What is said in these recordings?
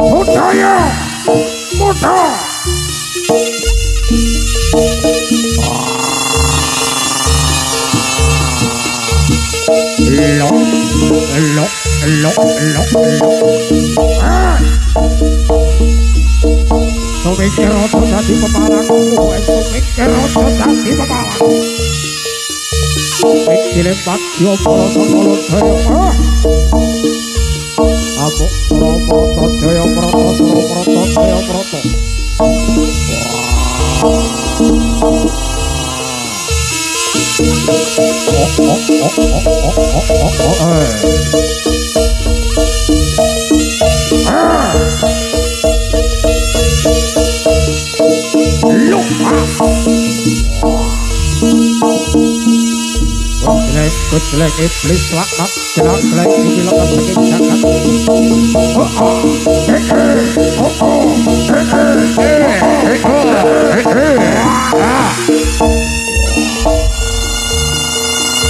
못하여 못하 럭, 럭, 럭, 럭, 럭. 아! 소백대로 도사지 마라, 공부해. 소백대로 도사지 마라. 백길에 막혀 벌어서 벌어져요. 아! Amuk prata jaya prata prata jaya prata. Good leg, if please slap up, the dark leg, you will not make it shut up. Oh, oh, hey, hey, oh, oh, hey, hey, hey, oh, hey, hey, ah.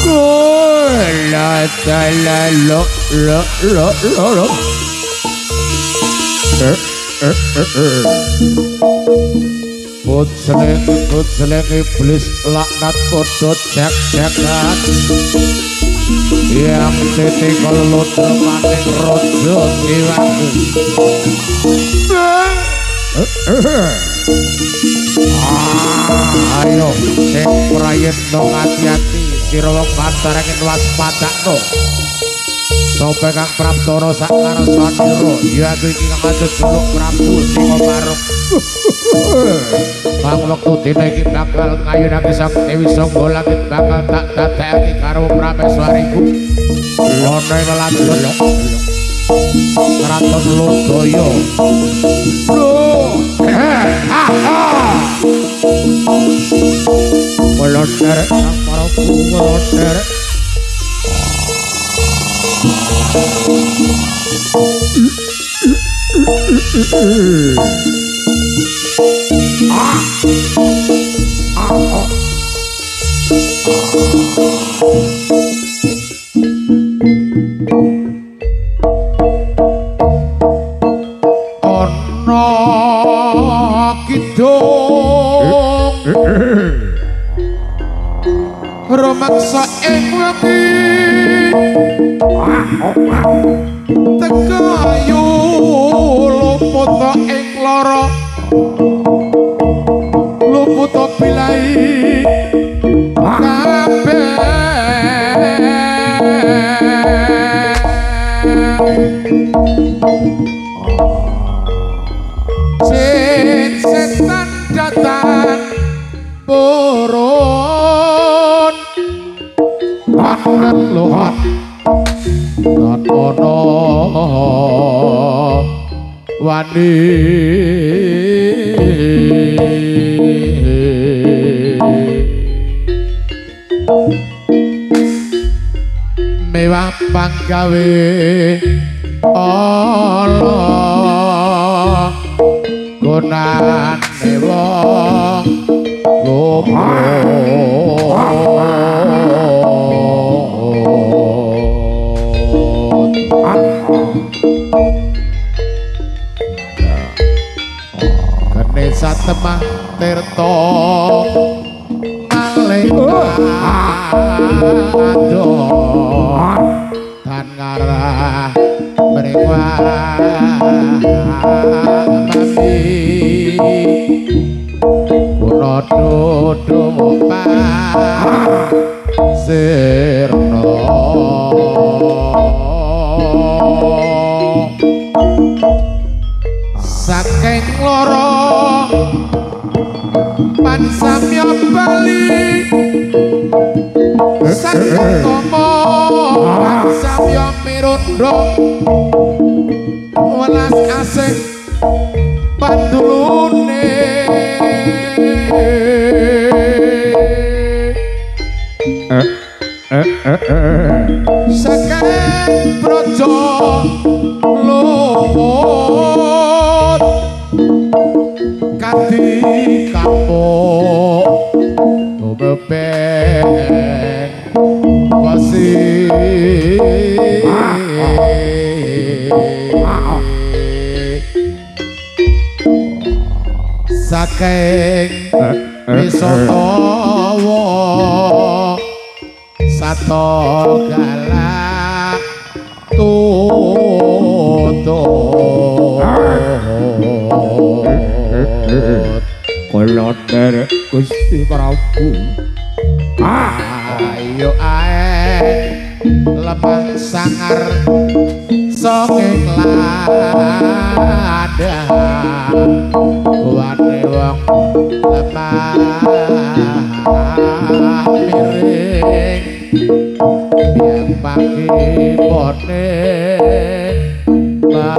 Good, la, la, la, lo, lo, lo, lo, lo. Eh, eh, eh, eh. Kutlek, kutlek, iblis laknat, jak, jagat. Yang titik kelut maning rojo siwaku. Ah, Ayo, sing prayitno ngati-ati sira wong pantarangen waspadakno. Sope kang praptara sak ngarsanira, ya iki kang celuk Prabu Singomaruk. Kang wektu dina iki bakal ngayunake sang Dewi Sangga langit bakal tak dadekake karo Prameswariku. Ana ing langgeng Kraton Lodaya. Loh. Melonder sang Prabu melonder. Ana Dan ono Wani. Mewah panggawe Allah gunane wong lumut tirta. Malih adoh dan ngarah mami kuno sirno saking loro pansamya bali. Saking komo pansamya mirundo. Welas asih pandulune saking praja lumut kadi kapuk bebek wasi. Saking wisotawa Gusti Prabu. Ayo ae lemah sangar songeng ladang wane wong lemah miring biang pagi pone la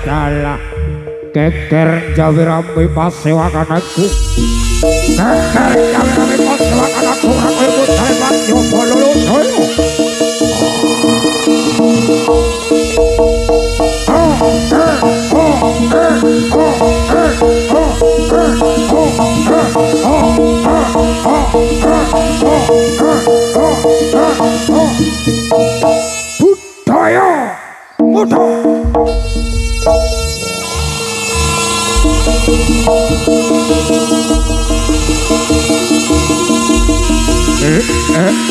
dalah keker jawi rambi pasewakan aku keker jawi rambi pasewakan aku aku ibu saya mati opo lulus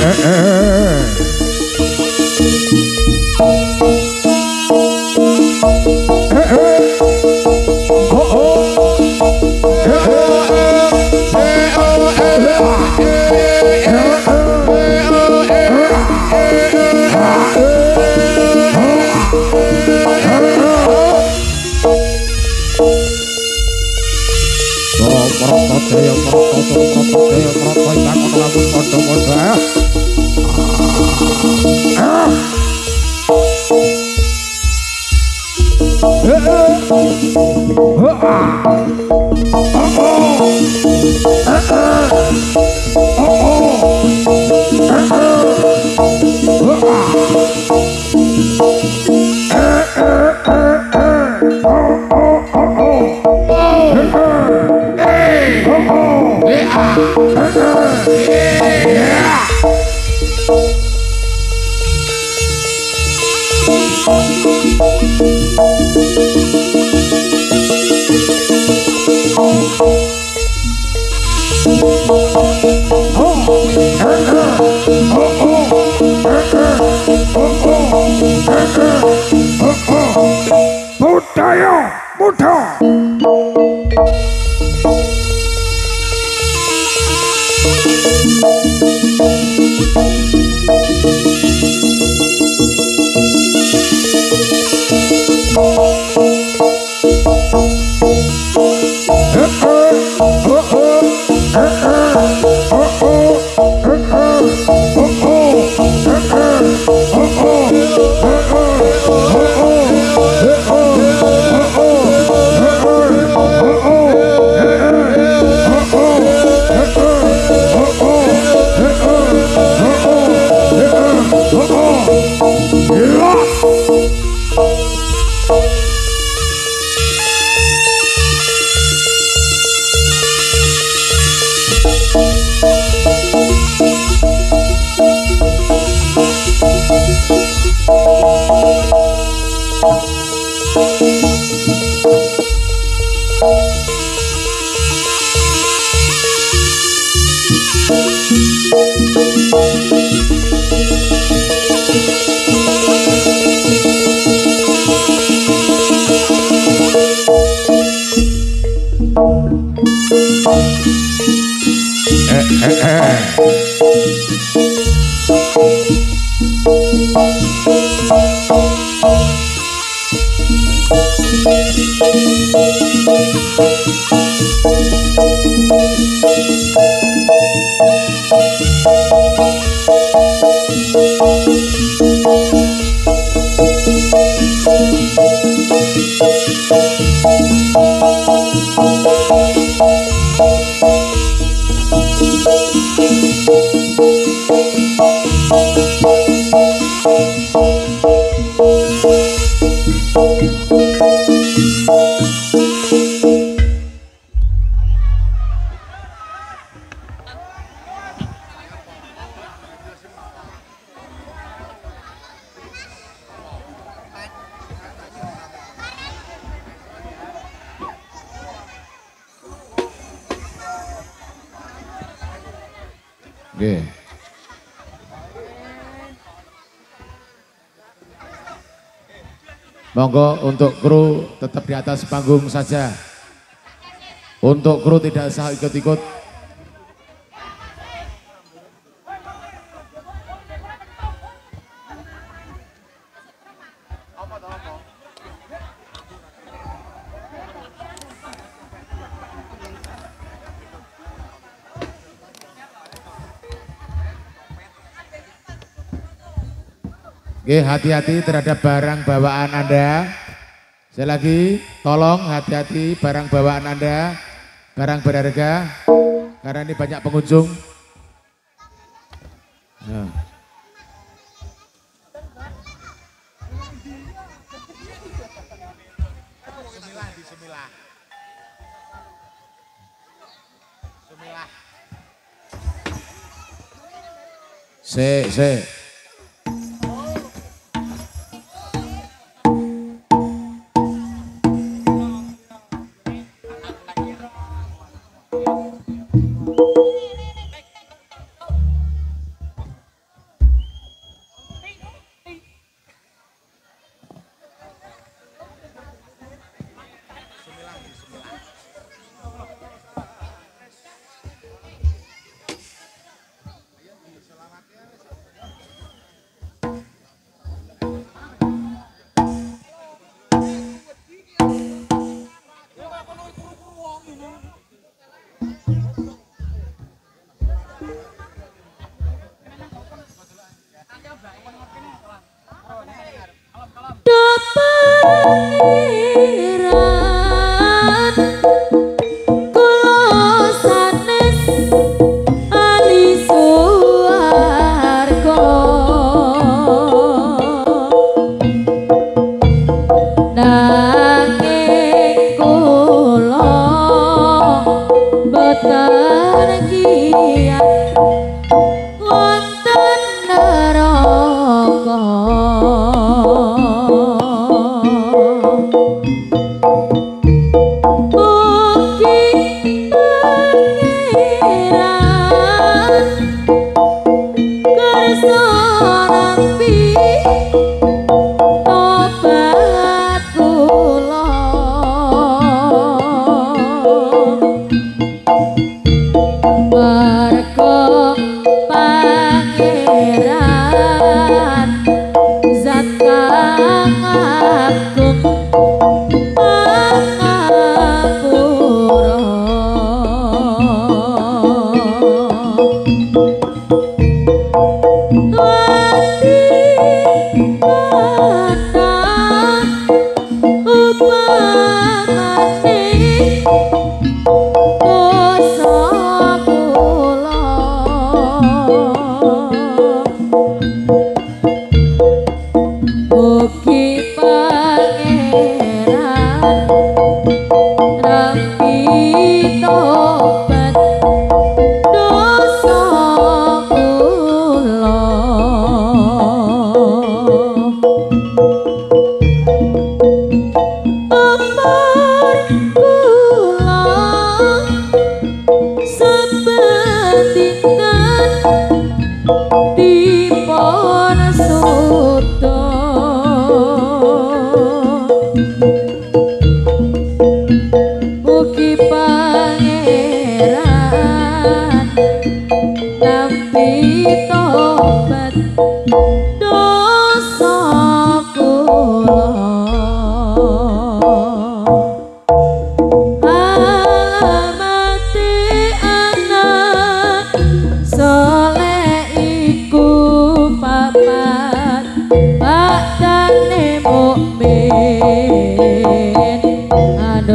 uh, uh. Música Ah. Monggo untuk kru tetap di atas panggung saja. Untuk kru tidak usah ikut-ikut. Oke, hati-hati terhadap barang bawaan Anda. Saya lagi, tolong hati-hati barang bawaan Anda, barang berharga, karena ini banyak pengunjung. Ya. Se, se.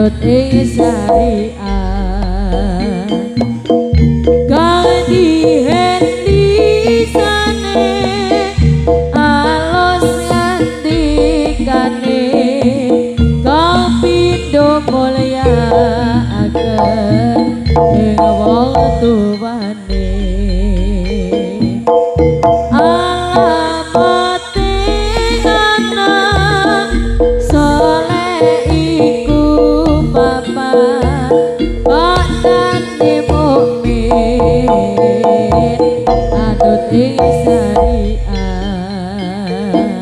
Nut ing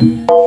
Thank you.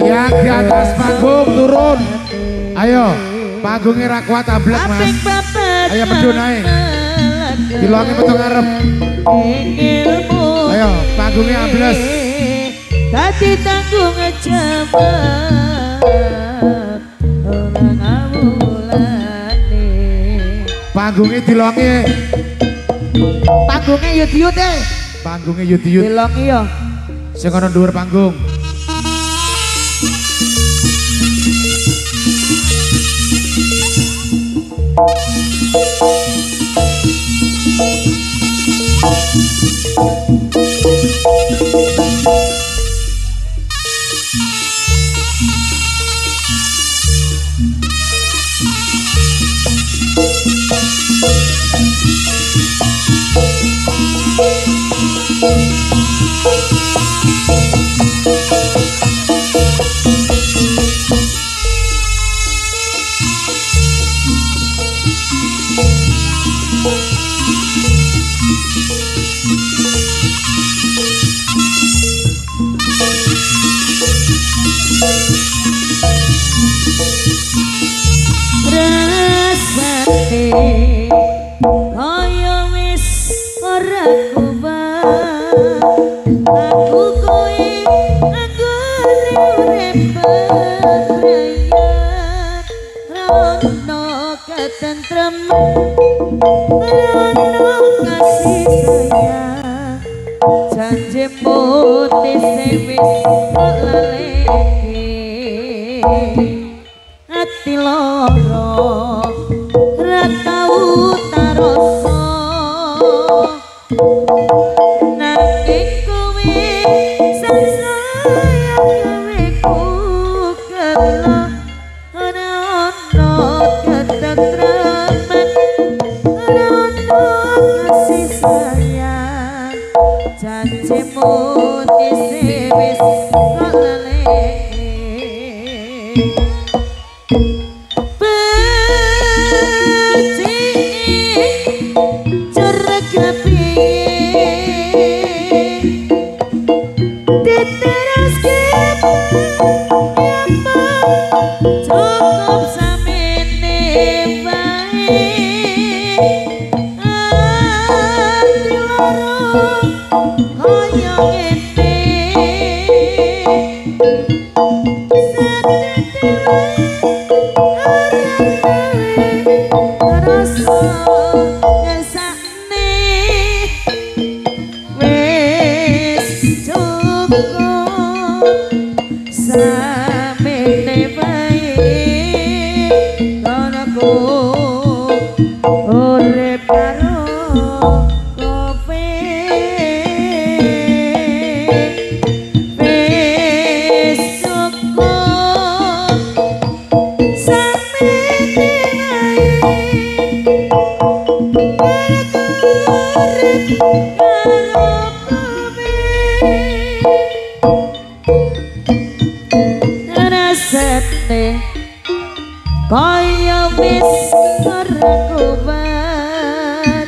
Ya Yang di atas panggung turun. Ayo Panggungnya rakwat ablek mas. Ayo pedun naik, Dilongi petung arep Ayo panggungnya ables Tadi tanggung Panggungnya dilongi Panggungnya yut-yut deh, Panggungnya yut-yut. Dilongi ya sing ana dhuwur panggung. Thank you. Thank you. 哦。sete Kaya wis aku ban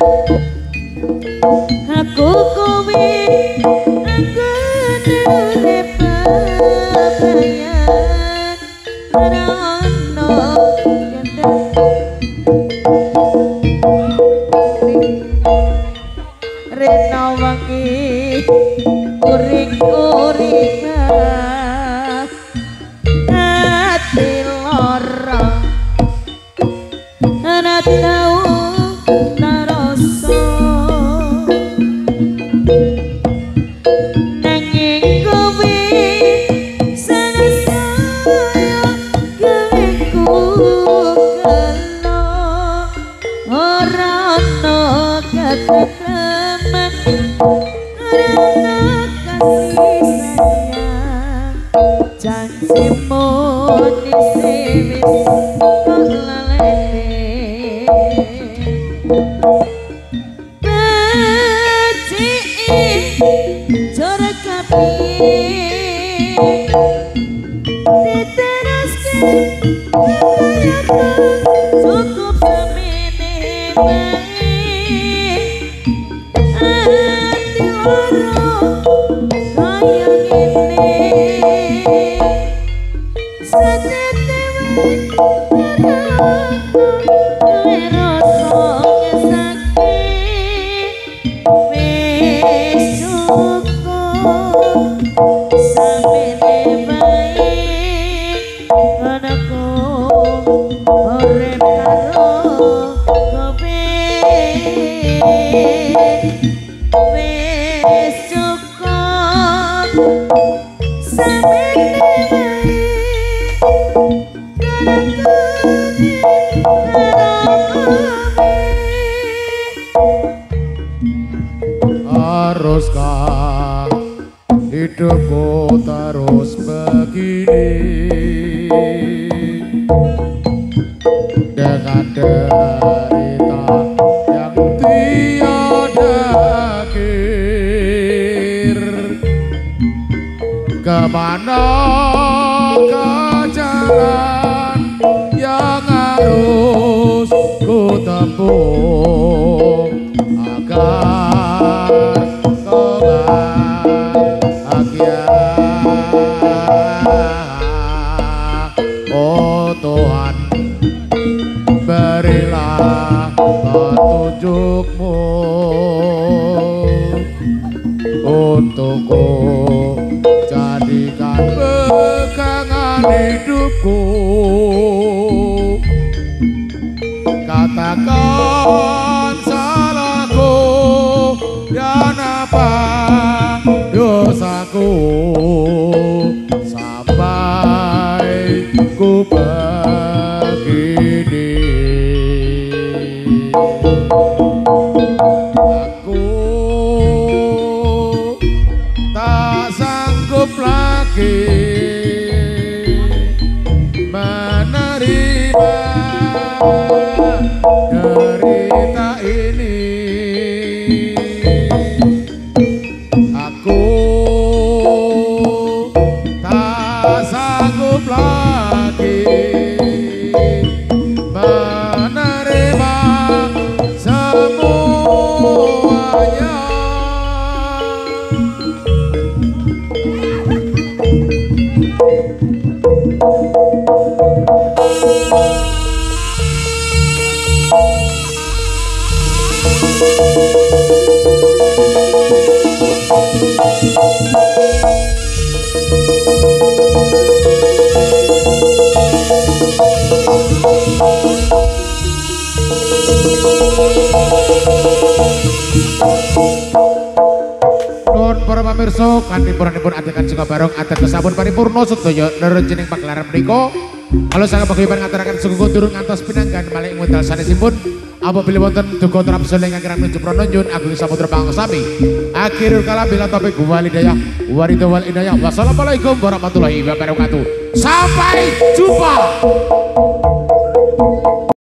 Aku kuwi kemana ke pamirsa kanthi pun atekan saka barong adat kesabun paripurna sedaya nerejening pagelaran menika Kalau sangat paguyuban ngaturaken sugeng turun ngantos pinanggan malih ngundal sanesipun apabila wonten duka trapsone ingkang kirang nuju prananjun agung samudra pangsami. Akhirul kalam bila topik walidayah warida wal inayah. Wassalamualaikum warahmatullahi wabarakatuh. Sampai jumpa.